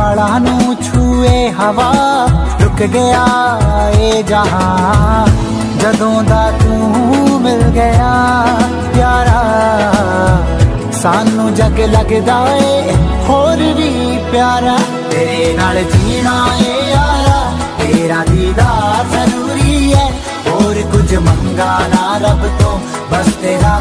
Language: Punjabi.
ਵਾਲਾਂ ਨੂੰ ਛੂਏ ਹਵਾ, ਰੁਕ ਗਿਆ ਏ ਜਹਾਂ ਜਦੋਂ ਦਾ ਤੂੰ ਮਿਲ ਗਿਆ ਪਿਆਰਾ, ਸਾਨੂੰ ਜਗ ਲੱਗਦਾ ਏ, ਹੋਰ ਵੀ ਪਿਆਰਾ। ਤੇਰੇ ਨਾਲ ਜੀਣਾ ਏ ਯਾਰਾ, ਤੇਰਾ ਦੀਦਾਰ ਜ਼ਰੂਰੀ ਹੈ ਹੋਰ ਕੁਝ ਮੰਗਾ ਨਾ ਰੱਬ ਤੋਂ, ਬਸ ਤੇਰਾ